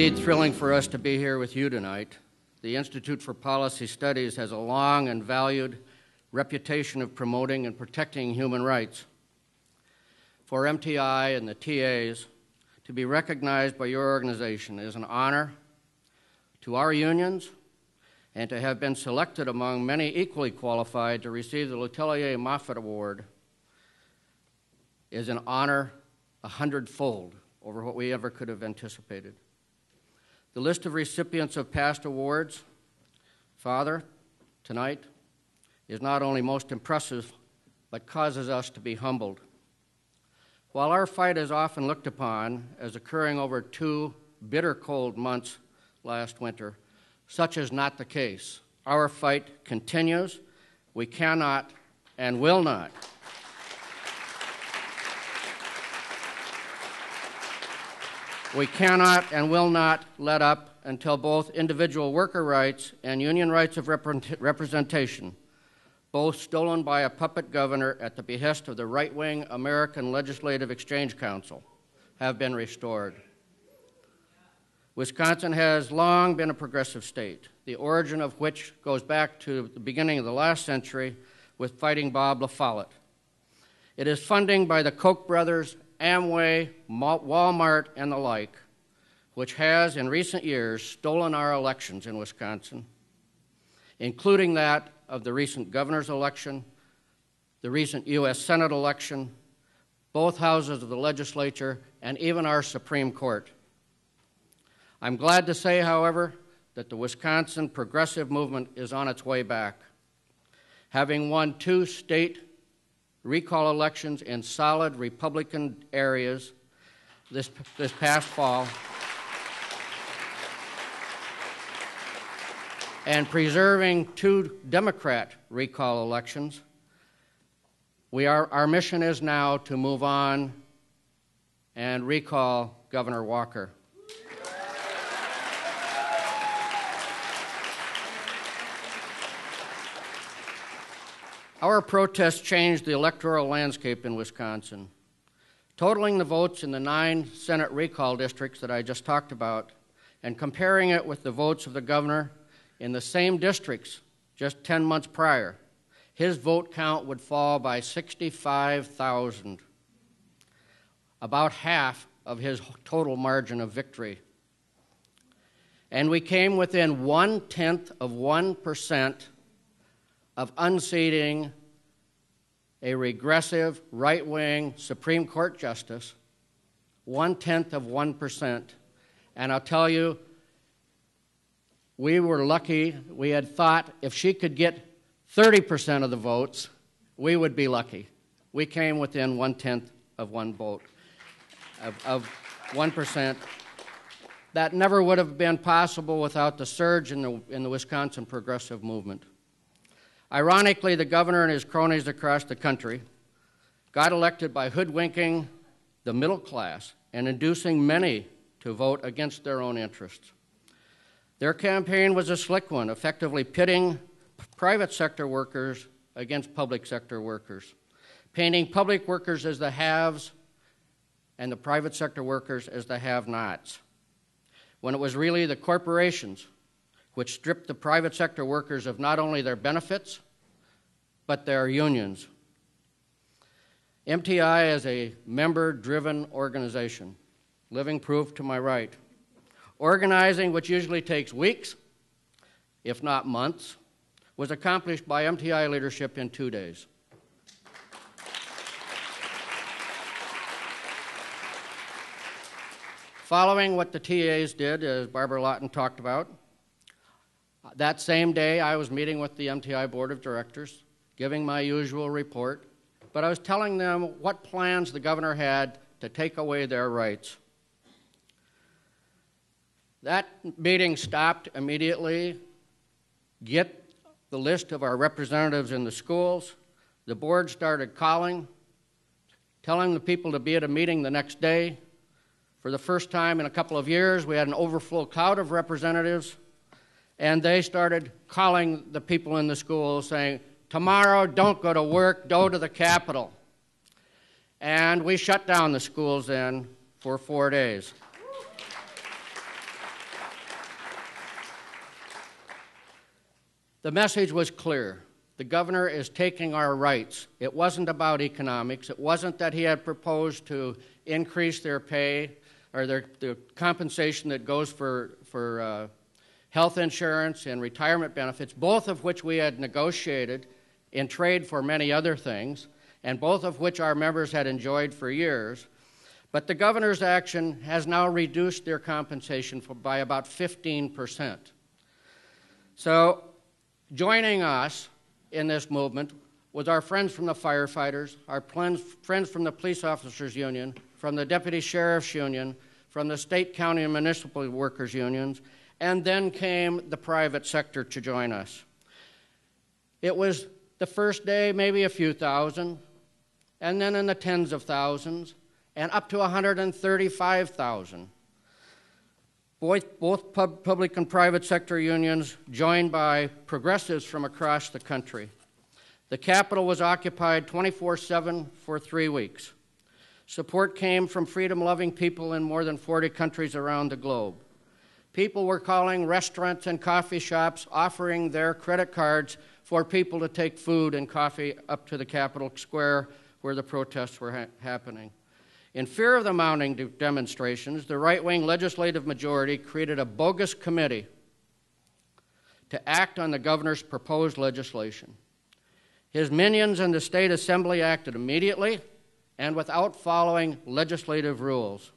indeed thrilling for us to be here with you tonight. The Institute for Policy Studies has a long and valued reputation of promoting and protecting human rights. For MTI and the TAs to be recognized by your organization is an honor to our unions and to have been selected among many equally qualified to receive the Letelier Moffitt Award is an honor a hundredfold over what we ever could have anticipated. The list of recipients of past awards, Father, tonight, is not only most impressive, but causes us to be humbled. While our fight is often looked upon as occurring over two bitter cold months last winter, such is not the case. Our fight continues. We cannot and will not We cannot and will not let up until both individual worker rights and union rights of representation, both stolen by a puppet governor at the behest of the right wing American Legislative Exchange Council, have been restored. Wisconsin has long been a progressive state, the origin of which goes back to the beginning of the last century with Fighting Bob La Follette. It is funding by the Koch brothers Amway, Walmart, and the like, which has in recent years stolen our elections in Wisconsin, including that of the recent governor's election, the recent U.S. Senate election, both houses of the legislature, and even our Supreme Court. I'm glad to say, however, that the Wisconsin progressive movement is on its way back. Having won two state recall elections in solid Republican areas this, this past fall. and preserving two Democrat recall elections, we are, our mission is now to move on and recall Governor Walker. Our protest changed the electoral landscape in Wisconsin. Totaling the votes in the nine Senate recall districts that I just talked about and comparing it with the votes of the governor in the same districts just 10 months prior, his vote count would fall by 65,000, about half of his total margin of victory. And we came within one tenth of 1% of unseating a regressive right wing Supreme Court justice, one tenth of 1%. And I'll tell you, we were lucky. We had thought if she could get 30% of the votes, we would be lucky. We came within one tenth of one vote, of, of 1%. That never would have been possible without the surge in the, in the Wisconsin progressive movement. Ironically, the governor and his cronies across the country got elected by hoodwinking the middle class and inducing many to vote against their own interests. Their campaign was a slick one, effectively pitting private sector workers against public sector workers, painting public workers as the haves and the private sector workers as the have nots, when it was really the corporations which stripped the private sector workers of not only their benefits, but their unions. MTI is a member driven organization, living proof to my right. Organizing, which usually takes weeks, if not months, was accomplished by MTI leadership in two days. Following what the TAs did, as Barbara Lawton talked about, that same day, I was meeting with the MTI Board of Directors, giving my usual report, but I was telling them what plans the governor had to take away their rights. That meeting stopped immediately. Get the list of our representatives in the schools. The board started calling, telling the people to be at a meeting the next day. For the first time in a couple of years, we had an overflow crowd of representatives and they started calling the people in the school saying, Tomorrow, don't go to work, go to the Capitol. And we shut down the schools then for four days. The message was clear. The governor is taking our rights. It wasn't about economics. It wasn't that he had proposed to increase their pay or their, their compensation that goes for, for uh, health insurance and retirement benefits, both of which we had negotiated in trade for many other things, and both of which our members had enjoyed for years. But the governor's action has now reduced their compensation by about 15%. So, joining us in this movement was our friends from the firefighters, our friends from the police officers union, from the deputy sheriff's union, from the state, county, and municipal workers unions, and then came the private sector to join us. It was the first day, maybe a few thousand, and then in the tens of thousands, and up to 135,000. Both, both pub, public and private sector unions joined by progressives from across the country. The Capitol was occupied 24 7 for three weeks. Support came from freedom loving people in more than 40 countries around the globe. People were calling restaurants and coffee shops, offering their credit cards for people to take food and coffee up to the Capitol Square where the protests were ha- happening. In fear of the mounting de- demonstrations, the right wing legislative majority created a bogus committee to act on the governor's proposed legislation. His minions in the state assembly acted immediately and without following legislative rules.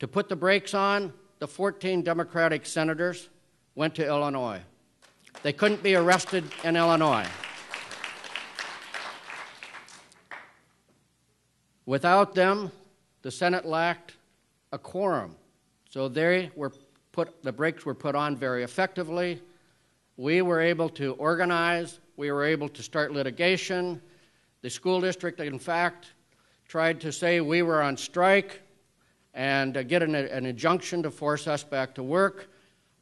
To put the brakes on, the 14 Democratic senators went to Illinois. They couldn't be arrested in Illinois. Without them, the Senate lacked a quorum. So they were put, the brakes were put on very effectively. We were able to organize, we were able to start litigation. The school district, in fact, tried to say we were on strike and uh, get an, an injunction to force us back to work.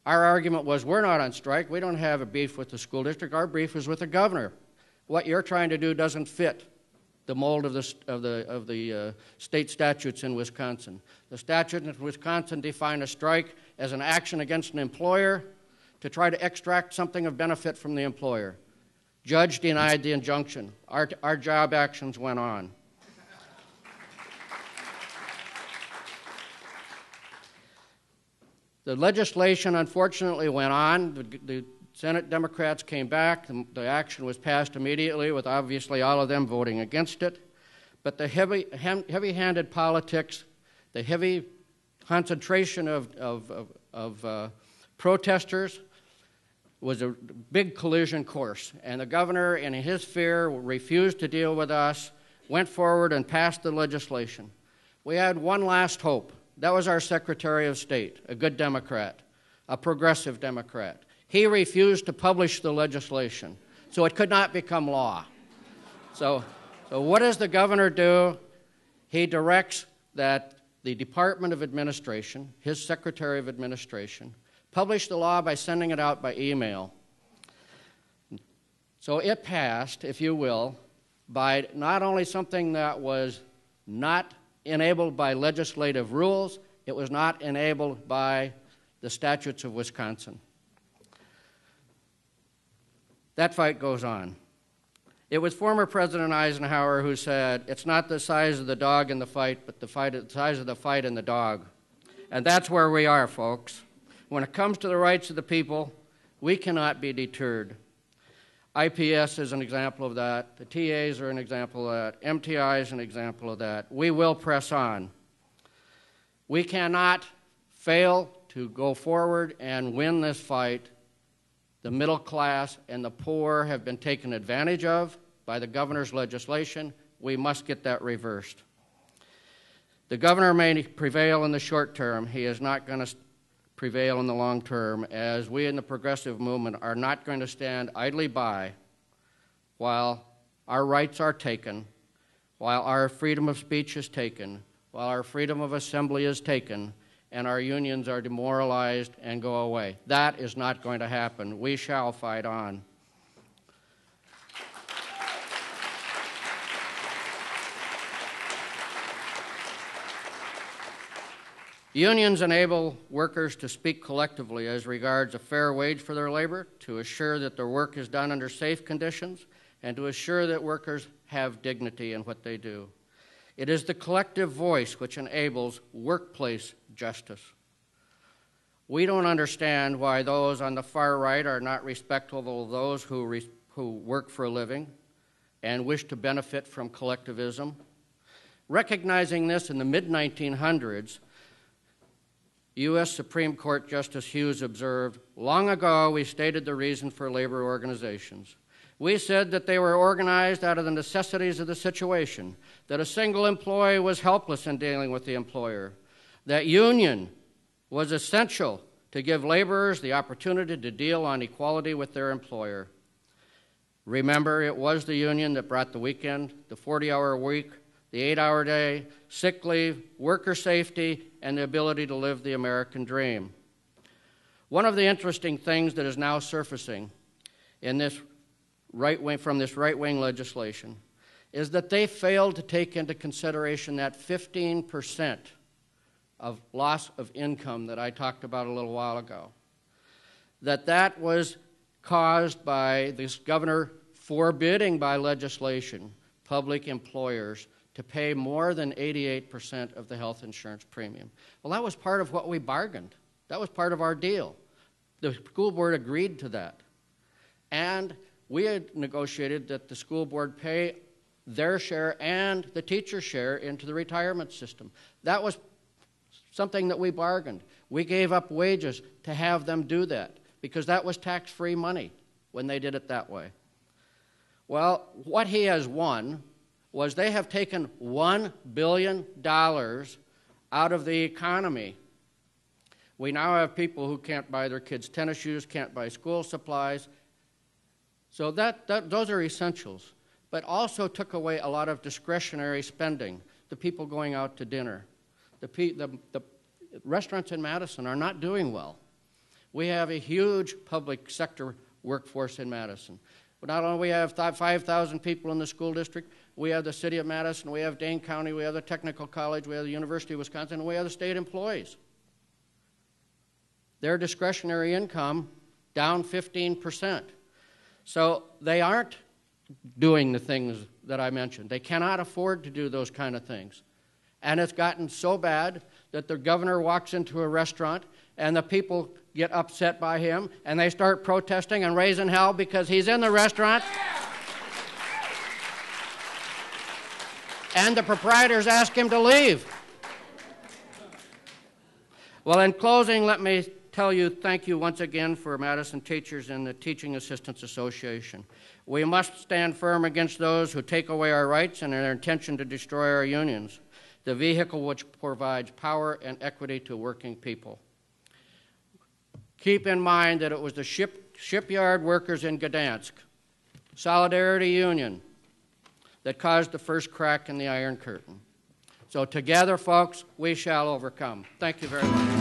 Our argument was we're not on strike. We don't have a beef with the school district. Our beef is with the governor. What you're trying to do doesn't fit the mold of the, of the, of the uh, state statutes in Wisconsin. The statutes in Wisconsin define a strike as an action against an employer to try to extract something of benefit from the employer. Judge denied the injunction. Our, our job actions went on. The legislation unfortunately went on. The, the Senate Democrats came back. The, the action was passed immediately, with obviously all of them voting against it. But the heavy, heavy handed politics, the heavy concentration of, of, of, of uh, protesters, was a big collision course. And the governor, in his fear, refused to deal with us, went forward and passed the legislation. We had one last hope. That was our Secretary of State, a good Democrat, a progressive Democrat. He refused to publish the legislation, so it could not become law. So, so what does the governor do? He directs that the Department of Administration, his Secretary of Administration, publish the law by sending it out by email. So it passed, if you will, by not only something that was not enabled by legislative rules, it was not enabled by the statutes of Wisconsin. That fight goes on. It was former President Eisenhower who said, It's not the size of the dog in the fight, but the, fight, the size of the fight in the dog. And that's where we are, folks. When it comes to the rights of the people, we cannot be deterred. IPS is an example of that. The TAs are an example of that. MTI is an example of that. We will press on. We cannot fail to go forward and win this fight the middle class and the poor have been taken advantage of by the governor's legislation. We must get that reversed. The governor may prevail in the short term. He is not going to prevail in the long term, as we in the progressive movement are not going to stand idly by while our rights are taken, while our freedom of speech is taken, while our freedom of assembly is taken and our unions are demoralized and go away. That is not going to happen. We shall fight on. Unions enable workers to speak collectively as regards a fair wage for their labor, to assure that their work is done under safe conditions, and to assure that workers have dignity in what they do. It is the collective voice which enables workplace justice. We don't understand why those on the far right are not respectful of those who, re- who work for a living and wish to benefit from collectivism. Recognizing this in the mid 1900s, U.S. Supreme Court Justice Hughes observed Long ago, we stated the reason for labor organizations. We said that they were organized out of the necessities of the situation, that a single employee was helpless in dealing with the employer, that union was essential to give laborers the opportunity to deal on equality with their employer. Remember, it was the union that brought the weekend, the 40 hour week, the eight hour day, sick leave, worker safety, and the ability to live the American dream. One of the interesting things that is now surfacing in this right wing, from this right wing legislation is that they failed to take into consideration that 15% of loss of income that I talked about a little while ago. That that was caused by this governor forbidding by legislation public employers to pay more than 88% of the health insurance premium. Well, that was part of what we bargained. That was part of our deal. The school board agreed to that. And we had negotiated that the school board pay their share and the teacher's share into the retirement system. That was something that we bargained. We gave up wages to have them do that because that was tax free money when they did it that way. Well, what he has won was they have taken $1 billion out of the economy. We now have people who can't buy their kids tennis shoes, can't buy school supplies. So that, that, those are essentials. But also took away a lot of discretionary spending. The people going out to dinner. The, the, the restaurants in Madison are not doing well. We have a huge public sector workforce in Madison. But not only we have 5,000 people in the school district, we have the city of Madison, we have Dane County, we have the Technical College, we have the University of Wisconsin, and we have the state employees. Their discretionary income down 15%. So they aren't doing the things that I mentioned. They cannot afford to do those kind of things. And it's gotten so bad that the governor walks into a restaurant and the people get upset by him and they start protesting and raising hell because he's in the restaurant. And the proprietors ask him to leave. Well, in closing, let me tell you thank you once again for Madison Teachers and the Teaching Assistants Association. We must stand firm against those who take away our rights and their intention to destroy our unions, the vehicle which provides power and equity to working people. Keep in mind that it was the ship, shipyard workers in Gdansk, Solidarity Union, that caused the first crack in the Iron Curtain. So, together, folks, we shall overcome. Thank you very much.